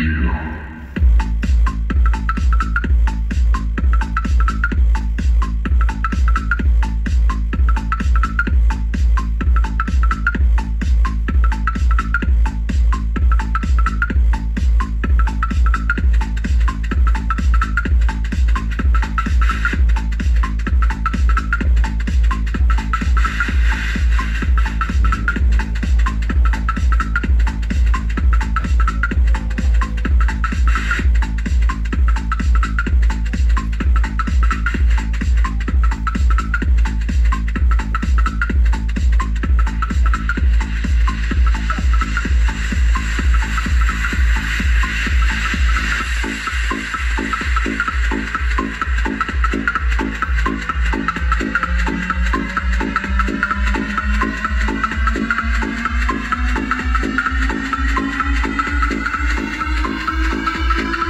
Yeah.